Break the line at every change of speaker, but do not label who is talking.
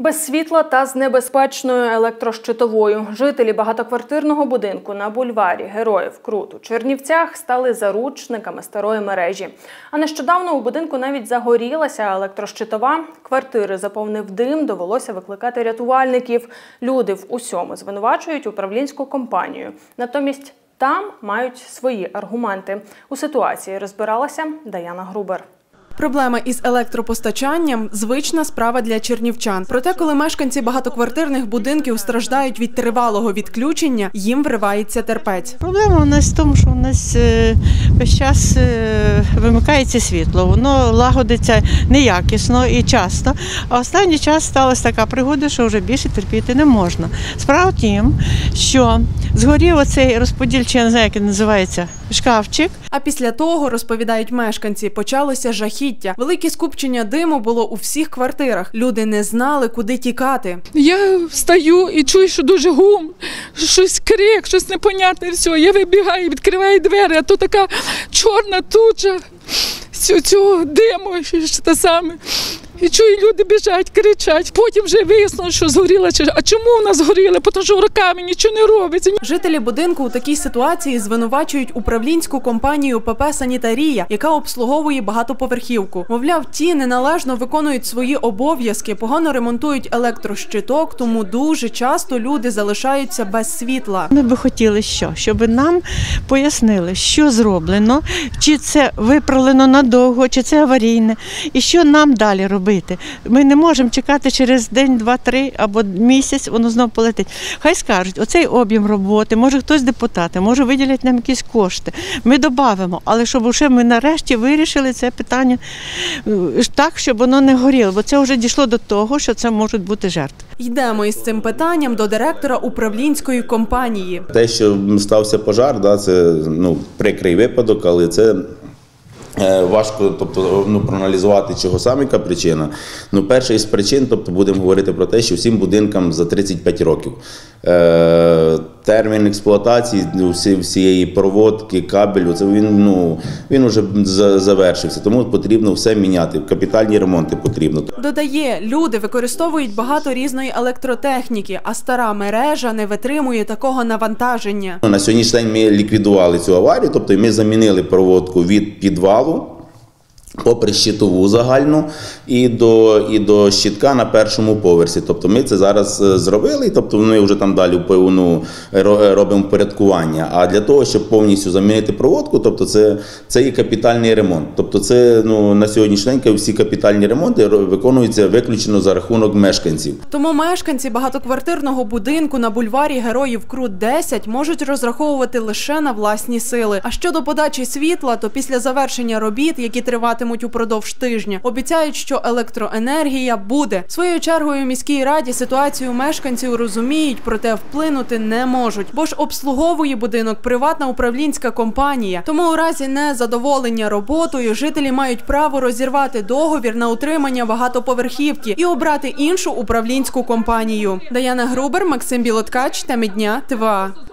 Без світла та з небезпечною електрощитовою жителі багатоквартирного будинку на бульварі Героїв Крут у Чернівцях стали заручниками старої мережі. А нещодавно у будинку навіть загорілася електрощитова. Квартири заповнив дим, довелося викликати рятувальників. Люди в усьому звинувачують управлінську компанію. Натомість там мають свої аргументи. У ситуації розбиралася Даяна Грубер.
Проблема із електропостачанням звична справа для чернівчан. Проте, коли мешканці багатоквартирних будинків страждають від тривалого відключення, їм вривається терпець.
Проблема у нас в тому, що у нас е, весь час е, вимикається світло. Воно лагодиться неякісно і часто. А останній час сталася така пригода, що вже більше терпіти не можна. Справа в тім, що згорів оцей розподільчий, я не знаю, як він називається, шкафчик.
А після того, розповідають мешканці, почалося жахіття. Велике скупчення диму було у всіх квартирах. Люди не знали, куди тікати.
Я встаю і чую, що дуже гум, щось крик, щось непонятне. Все. Я вибігаю, відкриваю двері, а то така чорна туча цього диму, що те саме. І чую, люди біжать, кричать. Потім вже вияснилось, що згоріла. чи- А чому вона згоріла? Тому що руками нічого не робиться.
Жителі будинку у такій ситуації звинувачують управлінську компанію ПП Санітарія, яка обслуговує багатоповерхівку. Мовляв, ті неналежно виконують свої обов'язки, погано ремонтують електрощиток, тому дуже часто люди залишаються без світла.
Ми би хотіли, що щоб нам пояснили, що зроблено, чи це виправлено надовго, чи це аварійне, і що нам далі робити. Ми не можемо чекати через день, два, три або місяць, воно знов полетить. Хай скажуть, оцей об'єм роботи, може хтось депутати, може виділять нам якісь кошти. Ми додамо, але щоб вже ми нарешті вирішили це питання е, так, щоб воно не горіло, бо це вже дійшло до того, що це можуть бути жертви.
Йдемо із цим питанням до директора управлінської компанії.
Те, що стався пожар, да, це ну, прикрий випадок, але це. Е, Важко, тобто, ну, проаналізувати, чого саме яка причина. Ну, перша із причин, тобто, будемо говорити про те, що всім будинкам за 35 років. Е, термін експлуатації ну, всі, всієї проводки, кабелю, це він, ну, він вже завершився. Тому потрібно все міняти. Капітальні ремонти потрібно.
Додає, люди використовують багато різної електротехніки, а стара мережа не витримує такого навантаження.
На сьогоднішній день ми ліквідували цю аварію, тобто ми замінили проводку від підвалу. Попри щитову загальну і до, і до щитка на першому поверсі. Тобто ми це зараз е, зробили, тобто ми вже там далі ну, ро- робимо порядкування. А для того, щоб повністю замінити проводку, тобто це, це і капітальний ремонт. Тобто це ну, на сьогоднішній день всі капітальні ремонти виконуються виключно за рахунок мешканців.
Тому мешканці багатоквартирного будинку на бульварі Героїв Крут 10 можуть розраховувати лише на власні сили. А щодо подачі світла, то після завершення робіт, які триватимуть упродовж тижня, обіцяють, що електроенергія буде. Своєю чергою міській раді ситуацію мешканців розуміють, проте вплинути не можуть, бо ж обслуговує будинок приватна управлінська компанія. Тому у разі незадоволення роботою жителі мають право розірвати договір на утримання багатоповерхівки і обрати іншу управлінську компанію. Даяна Грубер, Максим Білоткач, теми дня, ТВА.